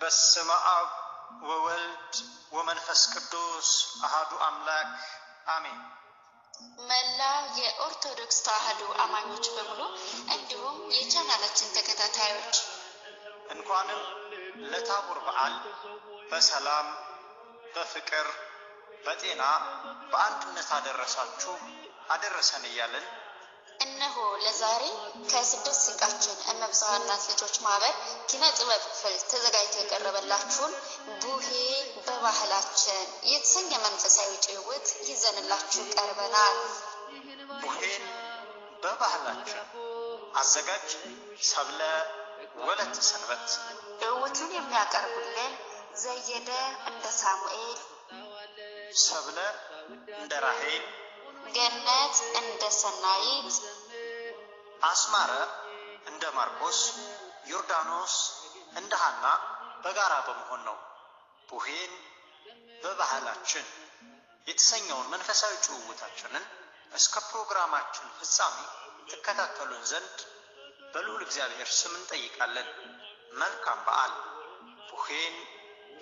በስመ አብ ወወልድ ወመንፈስ ቅዱስ አሃዱ አምላክ አሜን። መላው የኦርቶዶክስ ተዋሕዶ አማኞች በሙሉ እንዲሁም የቻናላችን ተከታታዮች እንኳንም ለታቦር በዓል በሰላም በፍቅር በጤና በአንድነት አደረሳችሁ አደረሰን እያልን እነሆ ለዛሬ ከስደት ስንቃችን እናት ልጆች ማህበር ኪነ ጥበብ ክፍል ተዘጋጅቶ የቀረበላችሁን ቡሄ በባህላችን የተሰኘ መንፈሳዊ ጭውውት ይዘንላችሁ ቀርበናል። ቡሄን በባህላችን አዘጋጅ ሰብለ ወለተ ሰንበት ጭውውቱን የሚያቀርቡልን ዘየደ እንደ ሳሙኤል፣ ሰብለ እንደ ራሄል ገነት እንደ ሰናይት፣ አስማረ እንደ ማርቆስ ዮርዳኖስ እንደ ሐና በጋራ በመሆን ነው። ቡሄን በባህላችን የተሰኘውን መንፈሳዊ ጭውውታችንን እስከ ፕሮግራማችን ፍጻሜ ትከታተሉን ዘንድ በልዑል እግዚአብሔር ስም እንጠይቃለን። መልካም በዓል። ቡሄን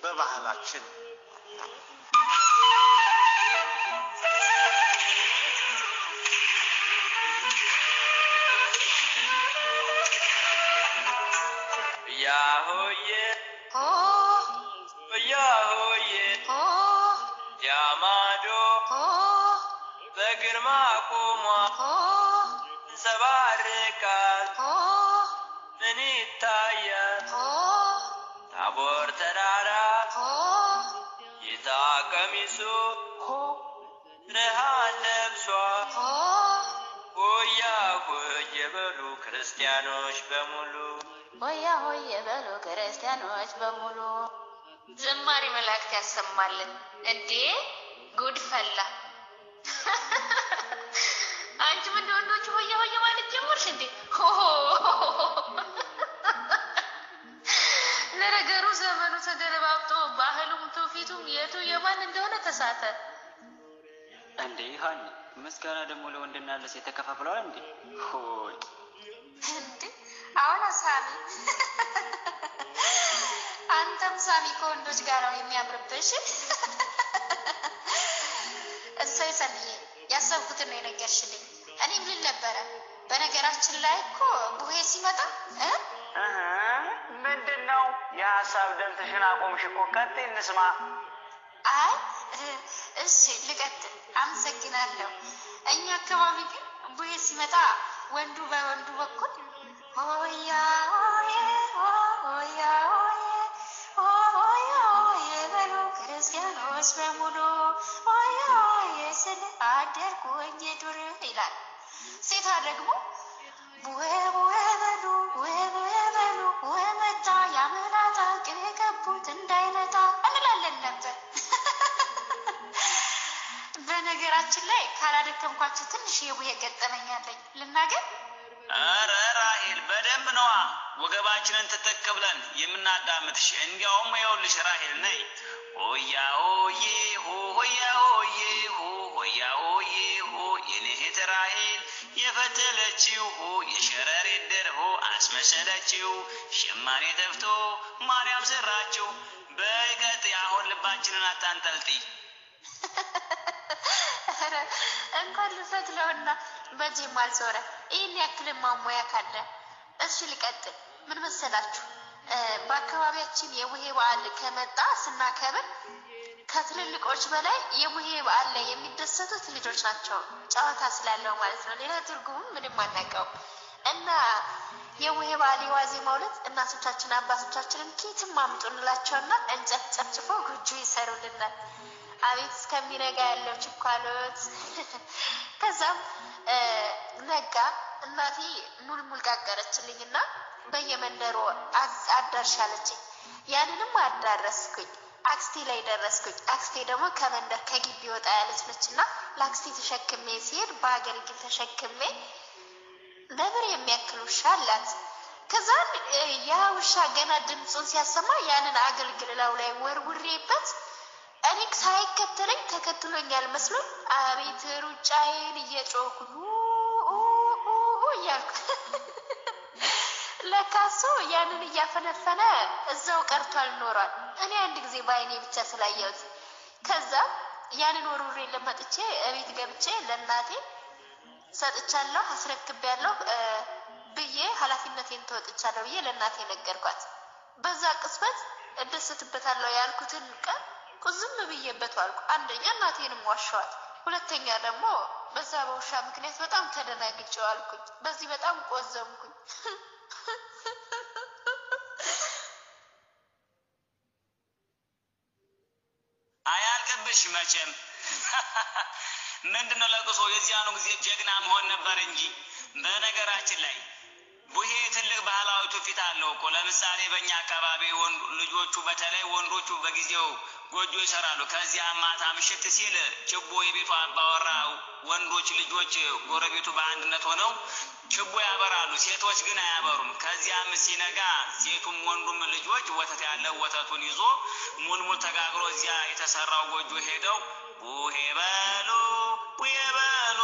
በባህላችን በግርማ ቆሟ ሆ ምን ይታያል ሆ ታቦር ተራራ ሆ ይታ ቀሚሱ ብርሃን ለብሷ ሆ ሆያ ሆየ በሉ ክርስቲያኖች በሙሉ ሆያ ሆየ በሉ ክርስቲያኖች በሙሉ ዝማሬ መላእክት ያሰማልን። እንዴ ጉድ ፈላ። አንቺም እንደ ወንዶቹ ሆያ ሆየ ማለት ጀመርሽ እንዴ? ለነገሩ ዘመኑ ተገለባብጦ ባህሉም ትውፊቱም የቱ የማን እንደሆነ ተሳተ። እንዴ ሀኒ ምስጋና ደግሞ ለወንድና ለሴት ተከፋፍለዋል እንዴ? ሆይ እንዴ አሁን ሳሚ አንተም ሳሚ ከወንዶች ጋር ነው የሚያምርብሽ። እሰይ ሰንዬ ያሰብኩትን ነው የነገርሽልኝ። እኔም ልል ነበረ። በነገራችን ላይ እኮ ቡሄ ሲመጣ ምንድን ነው የሀሳብ ደልትሽን አቆምሽ እኮ። ቀጥይ እንስማ። አይ እሺ ልቀጥል። አመሰግናለሁ። እኛ አካባቢ ግን ቡሄ ሲመጣ ወንዱ በወንዱ በኩል ሆያ ሆያ በሉ ክርስቲያኖች በሙሉ ሆያ ስል አደርኩኝ ዱር ይላል። ሴቷ ደግሞ ቡሄ ቡሄ በሉ ቡሄ ቡሄ በሉ ቡሄ መጣ ያመላታ ቅቤ ገቡት እንዳይመጣ እንላለን ነበር። በነገራችን ላይ ካላደከምኳቸው ትንሽ የቡሄ ገጠመኝ አለኝ ልናገር። ኧረ ራሄል በደንብ ነዋ ወገባችንን ትጥቅ ብለን የምናዳምጥሽ። እንዲያውም ይኸውልሽ ራሄል ነይ ሆያ ሆዬ ሆያ ሆዬ ሆያ ሆዬ ሆ የኔ የፈተለችው ሆ የሸረሪት ድር ሆ አስመሰለችው ሸማኔ ጠፍቶ ማርያም ሰራችው። በይ ቀጥይ አሁን ልባችንን አታንጠልጥይ። እንኳን ልፈትለውና በጄም አልዞረ ይህን ያክል ማሞያ ካለ እሺ ልቀጥል። ምን መሰላችሁ በአካባቢያችን የቡሄ በዓል ከመጣ ስናከብር ከትልልቆች በላይ የቡሄ በዓል ላይ የሚደሰቱት ልጆች ናቸው። ጨዋታ ስላለው ማለት ነው። ሌላ ትርጉሙም ምንም አናውቀውም። እና የቡሄ በዓል የዋዜማው ዕለት እናቶቻችን አባቶቻችንን ኬትም አምጡ እንላቸውና እንጨት ጨፍጭፎ ጎጆ ይሰሩልናል። አቤት እስከሚነጋ ያለው ችኳሎት። ከዛም ነጋ እናቴ ሙልሙል ጋገረችልኝ እና በየመንደሩ አለችኝ። ያንንም አዳረስኩኝ። አክስቴ ላይ ደረስኩኝ። አክስቴ ደግሞ ከመንደር ከግቢ ወጣ ያለች ነች እና ለአክስቴ ተሸክሜ ሲሄድ በአገልግል ተሸክሜ ነብር የሚያክል ውሻ አላት። ከዛን እ ያ ውሻ ገና ድምፁን ሲያሰማ ያንን አገልግል ላዩ ላይ ወርውሬበት እኔ ሳይከተለኝ ተከትሎኛል መስሎኝ አቤት ሩጫዬን እየጮኩ እያልኩ ለካሱ ያንን እያፈነፈነ እዛው ቀርቷል ኖሯል። እኔ አንድ ጊዜ በአይኔ ብቻ ስላየሁት ከዛ ያንን ወርውሬ ለመጥቼ እቤት ገብቼ ለእናቴ ሰጥቻለሁ አስረክቤያለሁ ብዬ ኃላፊነቴን ተወጥቻለሁ ብዬ ለእናቴ ነገርኳት። በዛ ቅጽበት እደሰትበታለሁ ያልኩትን ቀን ቁዝም ብዬበት ዋልኩ። አንደኛ እናቴንም ዋሸዋት፣ ሁለተኛ ደግሞ በዛ በውሻ ምክንያት በጣም ተደናግጬ ዋልኩኝ። በዚህ በጣም ቆዘምኩኝ። አያልቅብሽ መቼም ምንድነው ለቅሶ? የዚያኑ ጊዜ ጀግና መሆን ነበር እንጂ። በነገራችን ላይ ቡሄ ትልቅ ባህላዊ ትውፊት አለው እኮ። ለምሳሌ በእኛ አካባቢ ልጆቹ በተለይ ወንዶቹ በጊዜው ጎጆ ይሰራሉ። ከዚያ ማታ ምሽት ሲል ችቦ የቤቱ አባወራ ወንዶች ልጆች ጎረቤቱ በአንድነት ሆነው ችቦ ያበራሉ። ሴቶች ግን አያበሩም። ከዚያም ሲነጋ ሴቱም ወንዱም ልጆች ወተት ያለው ወተቱን ይዞ ሙልሙል ተጋግሮ እዚያ የተሰራው ጎጆ ሄደው ቡሄ በሉ ቡሄ በሉ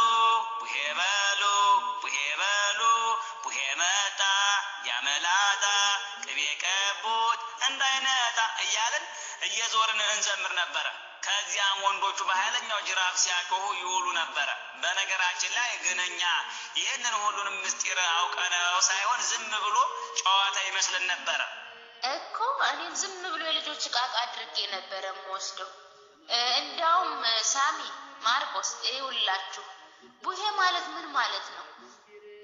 እየዞርን እንዘምር ነበረ። ከዚያም ወንዶቹ በኃይለኛው ጅራፍ ሲያጮሁ ይውሉ ነበረ። በነገራችን ላይ ግን እኛ ይህንን ሁሉንም ምስጢር አውቀነው ሳይሆን ዝም ብሎ ጨዋታ ይመስልን ነበረ። እኮ እኔም ዝም ብሎ የልጆች ዕቃቃ አድርጌ ነበረ የምወስደው። እንዳውም ሳሚ ማርቆስ ይውላችሁ ቡሄ ማለት ምን ማለት ነው?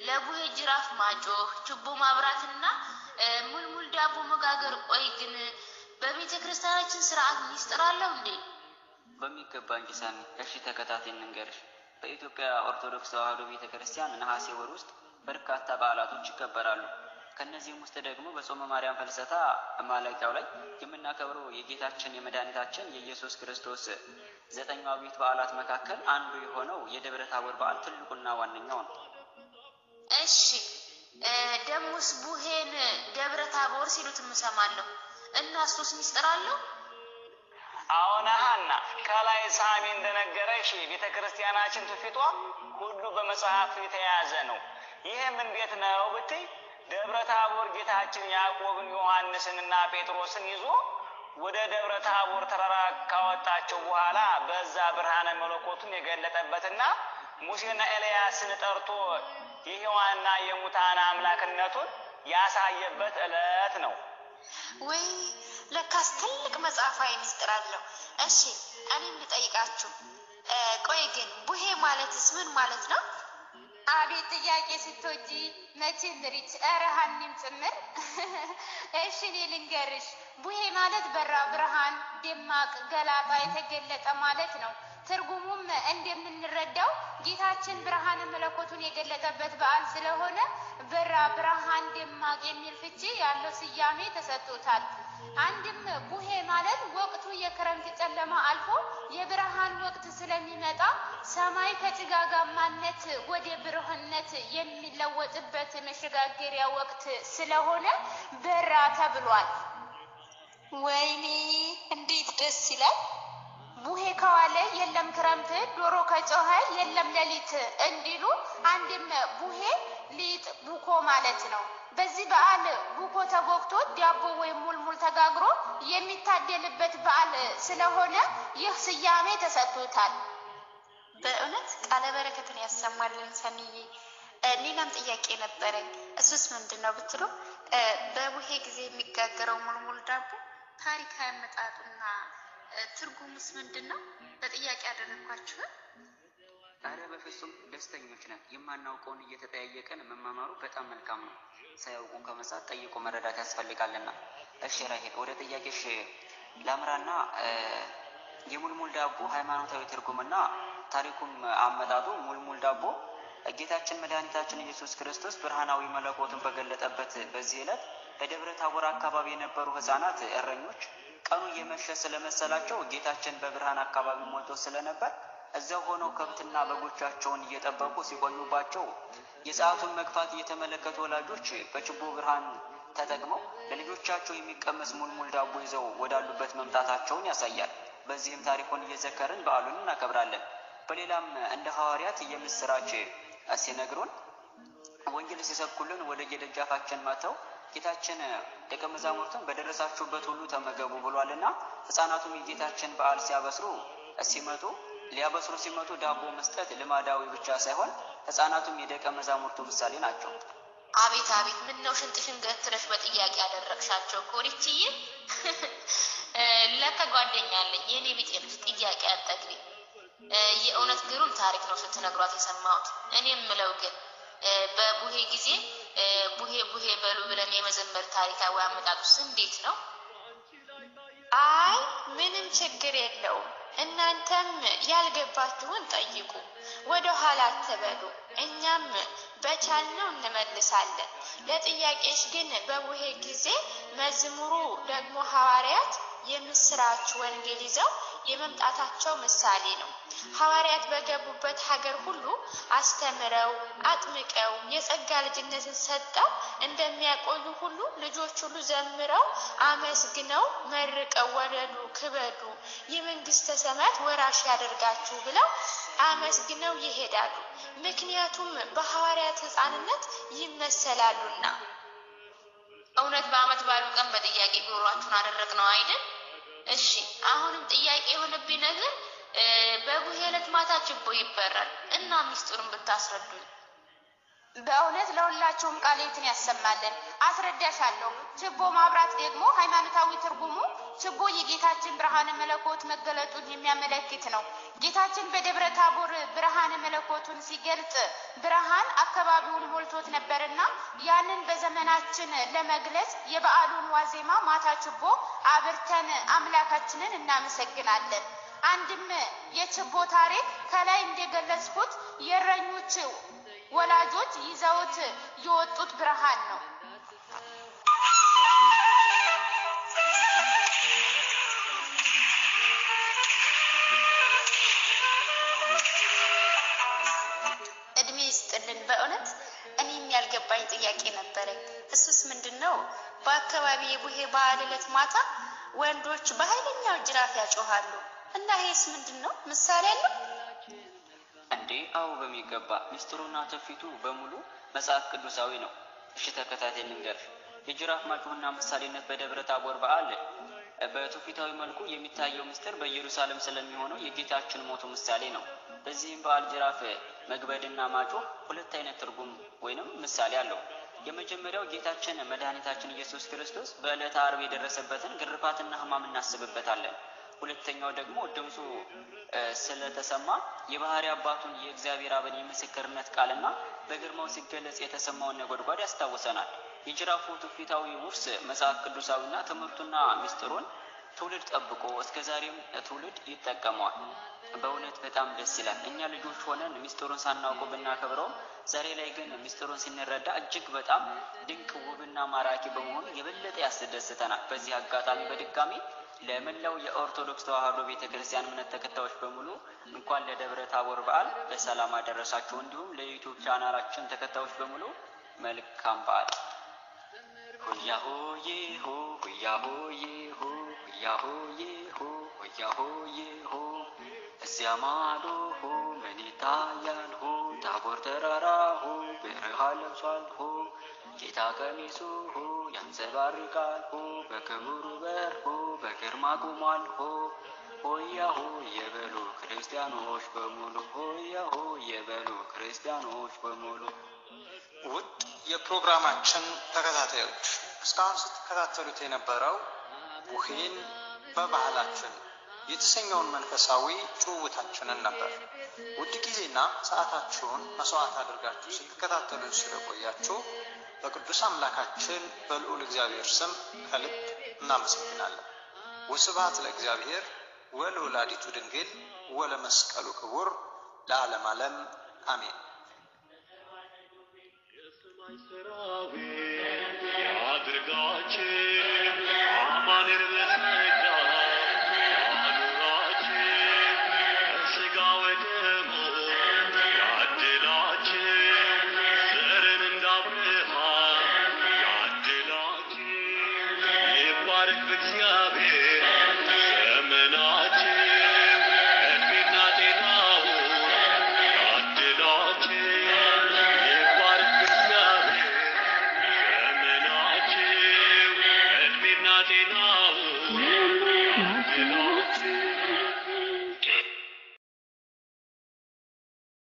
ለቡሄ ጅራፍ ማጮህ፣ ችቦ ማብራትና ሙልሙል ዳቦ መጋገር። ቆይ ግን በቤተ ክርስቲያናችን ስርዓት ሚስጥር አለው እንዴ? በሚገባ እንጂ ሳሚ። እሺ ተከታታይ እንንገርሽ። በኢትዮጵያ ኦርቶዶክስ ተዋሕዶ ቤተ ክርስቲያን ነሐሴ ወር ውስጥ በርካታ በዓላቶች ይከበራሉ። ከእነዚህም ውስጥ ደግሞ በጾመ ማርያም ፍልሰታ ማለቂያው ላይ የምናከብረው የጌታችን የመድኃኒታችን የኢየሱስ ክርስቶስ ዘጠኙ አብይት በዓላት መካከል አንዱ የሆነው የደብረ ታቦር በዓል ትልቁና ዋነኛው ነው። እሺ ደሞስ ቡሄን ደብረ ታቦር ሲሉት እሰማለሁ እና እሱስ ሚስጥር አለው? አሁን ሀና ከላይ ሳሚ እንደነገረሽ ቤተ ክርስቲያናችን ትውፊቷ ሁሉ በመጽሐፍ የተያያዘ ነው። ይህም እንዴት ነው ብትይ ደብረ ታቦር ጌታችን ያዕቆብን ዮሐንስንና ጴጥሮስን ይዞ ወደ ደብረ ታቦር ተራራ ካወጣቸው በኋላ በዛ ብርሃነ መለኮቱን የገለጠበትና ሙሴና ኤልያስን ጠርቶ የሕያዋንና የሙታን አምላክነቱን ያሳየበት ዕለት ነው። ወይ ለካስ ትልቅ መጽሐፋዊ ምስጢር አለው። እሺ እኔም ልጠይቃችሁ፣ ቆይ ግን ቡሄ ማለትስ ምን ማለት ነው? አቤት ጥያቄ ስትወጂ መቼ ምሪት ኧረ ሀኒም ጭምር። እሺ እኔ ልንገርሽ፣ ቡሄ ማለት በራ ብርሃን፣ ደማቅ፣ ገላጣ፣ የተገለጠ ማለት ነው። ትርጉሙም እንደምንረዳው ጌታችን ብርሃነ መለኮቱን የገለጠበት በዓል ስለሆነ በራ ብርሃን፣ ደማቅ የሚል ፍቺ ያለው ስያሜ ተሰጥቶታል። አንድም ቡሄ ማለት ወቅቱ የክረምት ጨለማ አልፎ የብርሃን ወቅት ስለሚመጣ ሰማይ ከጭጋጋማነት ወደ ብሩህነት የሚለወጥበት መሸጋገሪያ ወቅት ስለሆነ በራ ተብሏል። ወይኔ እንዴት ደስ ይላል! ቡሄ ከዋለ የለም ክረምት፣ ዶሮ ከጮኸ የለም ሌሊት እንዲሉ አንድም ቡሄ ሊጥ ቡኮ ማለት ነው። በዚህ በዓል ቡኮ ተቦክቶ ዳቦ ወይም ሙልሙል ተጋግሮ የሚታደልበት በዓል ስለሆነ ይህ ስያሜ ተሰጥቶታል። በእውነት ቃለ በረከትን ያሰማልን ሰንዬ። ሌላም ጥያቄ ነበረኝ። እሱስ ምንድን ነው ብትሉ በቡሄ ጊዜ የሚጋገረው ሙልሙል ዳቦ ታሪካዊ አመጣጡና ትርጉሙስ ምንድን ነው? በጥያቄ ያደረግኳችሁን። አረ በፍጹም ደስተኞች ነን። የማናውቀውን እየተጠያየቀን መማማሩ በጣም መልካም ነው። ሳያውቁን ከመጻት ጠይቆ መረዳት ያስፈልጋልና። እሺ ራሄል፣ ወደ ጥያቄሽ ላምራና የሙልሙል ዳቦ ሃይማኖታዊ ትርጉምና ታሪኩም አመጣጡ ሙልሙል ዳቦ ጌታችን መድኃኒታችን ኢየሱስ ክርስቶስ ብርሃናዊ መለኮቱን በገለጠበት በዚህ ዕለት በደብረ ታቦር አካባቢ የነበሩ ሕፃናት እረኞች ቀኑ እየመሸ ስለመሰላቸው ጌታችን በብርሃን አካባቢ ሞልቶ ስለነበር እዚያው ሆነው ከብትና በጎቻቸውን እየጠበቁ ሲቆዩባቸው የሰዓቱን መግፋት እየተመለከቱ ወላጆች በችቦ ብርሃን ተጠቅመው ለልጆቻቸው የሚቀመስ ሙልሙል ዳቦ ይዘው ወዳሉበት መምጣታቸውን ያሳያል። በዚህም ታሪኩን እየዘከርን በዓሉን እናከብራለን። በሌላም እንደ ሐዋርያት የምስራች ሲነግሩን ወንጌል ሲሰብኩልን ወደ የደጃፋችን መጥተው ጌታችን ደቀ መዛሙርቱን በደረሳችሁበት ሁሉ ተመገቡ ብሏልና ሕፃናቱም የጌታችን በዓል ሲያበስሩ ሲመጡ ሊያበስሩ ሲመጡ ዳቦ መስጠት ልማዳዊ ብቻ ሳይሆን ሕፃናቱም የደቀ መዛሙርቱ ምሳሌ ናቸው። አቤት አቤት፣ ምን ነው ሽንጥሽን ገትረሽ በጥያቄ ያደረግሻቸው? ኮሪችዬ ለከ ጓደኛ አለኝ የኔ ቢጤ ልጅ ጥያቄ አጠግቢ። የእውነት ግሩም ታሪክ ነው ስትነግሯት የሰማሁት። እኔ የምለው ግን በቡሄ ጊዜ ቡሄ ቡሄ በሉ ብለን የመዘመር ታሪካዊ አመጣጡስ እንዴት ነው? አይ ምንም ችግር የለውም። እናንተም ያልገባችሁን ጠይቁ፣ ወደ ኋላ አትበሉ። እኛም በቻልነው እንመልሳለን። ለጥያቄሽ ግን በቡሄ ጊዜ መዝሙሩ ደግሞ ሐዋርያት የምስራች ወንጌል ይዘው የመምጣታቸው ምሳሌ ነው። ሐዋርያት በገቡበት ሀገር ሁሉ አስተምረው አጥምቀው የጸጋ ልጅነትን ሰጠው እንደሚያቆዩ ሁሉ ልጆች ሁሉ ዘምረው አመስግነው መርቀው ወለዱ ክበዱ የመንግስተ ሰማያት ወራሽ ያደርጋችሁ ብለው አመስግነው ይሄዳሉ። ምክንያቱም በሐዋርያት ሕፃንነት ይመሰላሉና። እውነት በዓመት ባሉ ቀን በጥያቄ ጉሮሯችሁን አደረግ ነው አይደል? እሺ አሁንም ጥያቄ የሆነብኝ ነገር በቡሄ ዕለት ማታ ችቦ ይበራል እና ሚስጥሩን ብታስረዱኝ። በእውነት ለሁላችሁም ቃሌትን ያሰማልን። አስረዳሻለሁ። ችቦ ማብራት ደግሞ ሃይማኖታዊ ትርጉሙ ችቦ የጌታችን ብርሃነ መለኮት መገለጡን የሚያመለክት ነው። ጌታችን በደብረ ታቦር ብርሃነ መለኮቱን ሲገልጥ ብርሃን አካባቢውን ሞልቶት ነበርና ያንን በዘመናችን ለመግለጽ የበዓሉን ዋዜማ ማታ ችቦ አብርተን አምላካችንን እናመሰግናለን። አንድም የችቦ ታሪክ ከላይ እንደገለጽኩት የእረኞች ወላጆች ይዘውት የወጡት ብርሃን ነው። እድሜ ይስጥልን። በእውነት እኔም ያልገባኝ ጥያቄ ነበረኝ። እሱስ ምንድን ነው? በአካባቢ የቡሄ በዓል ዕለት ማታ ወንዶች በኃይለኛው ጅራፍ ያጮሃሉ እና ይሄስ ምንድን ነው? ምሳሌ አለው? እንዴ አዎ፣ በሚገባ ሚስጥሩና ትውፊቱ በሙሉ መጽሐፍ ቅዱሳዊ ነው። እሺ ተከታታይ ልንገርሽ። የጅራፍ ማጮህና ምሳሌነት በደብረ ታቦር በዓል በትውፊታዊ መልኩ የሚታየው ምስጢር በኢየሩሳሌም ስለሚሆነው የጌታችን ሞቱ ምሳሌ ነው። በዚህም በዓል ጅራፍ መግበድና ማጮህ ሁለት አይነት ትርጉም ወይንም ምሳሌ አለው። የመጀመሪያው ጌታችን መድኃኒታችን ኢየሱስ ክርስቶስ በዕለተ ዓርብ የደረሰበትን ግርፋትና ሕማም እናስብበታለን። ሁለተኛው ደግሞ ድምፁ ስለተሰማ የባህሪ አባቱን የእግዚአብሔር አብን የምስክርነት ቃልና በግርማው ሲገለጽ የተሰማውን ነጎድጓድ ያስታውሰናል። የጅራፉ ትውፊታዊ ውርስ መጽሐፍ ቅዱሳዊና ትምህርቱና ምስጢሩን ትውልድ ጠብቆ እስከ ዛሬም ትውልድ ይጠቀመዋል። በእውነት በጣም ደስ ይላል። እኛ ልጆች ሆነን ምስጢሩን ሳናውቀው ብናከብረውም ዛሬ ላይ ግን ምስጢሩን ስንረዳ እጅግ በጣም ድንቅ ውብና ማራኪ በመሆኑ የበለጠ ያስደስተናል። በዚህ አጋጣሚ በድጋሚ ለመላው የኦርቶዶክስ ተዋሕዶ ቤተ ክርስቲያን እምነት ተከታዮች በሙሉ እንኳን ለደብረ ታቦር በዓል በሰላም አደረሳችሁ። እንዲሁም ለዩቱብ ቻናላችን ተከታዮች በሙሉ መልካም በዓል። ሆያ ሆዬ ሆ ሆያ ሆዬ ሆ ሆያ ሆዬ ሆ ሆያ ሆዬ ሆ እዚያ ማዶ ሆ ምን ይታያል ሆ ታቦር ተራራ ሆ በረሃ ለብሷል ሆ ጌታ ቀሚሱ ሆ ያንጸባርቃል። ሆ በክብሩ በር ሆ በግርማ ቆሟል ሆ ሆያ ሆ የበሉ ክርስቲያኖች በሙሉ ሆያ ሆ የበሉ ክርስቲያኖች በሙሉ። ውድ የፕሮግራማችን ተከታታዮች እስካሁን ስትከታተሉት የነበረው ቡሄን በባህላችን የተሰኘውን መንፈሳዊ ጭውውታችንን ነበር። ውድ ጊዜና ሰዓታችሁን መስዋዕት አድርጋችሁ ስትከታተሉን ስለቆያችሁ በቅዱስ አምላካችን በልዑል እግዚአብሔር ስም ከልብ እናመሰግናለን። ወስብሐት ለእግዚአብሔር ወለወላዲቱ ድንግል ወለመስቀሉ ክቡር ለዓለም ዓለም አሜን። ያድርጋችን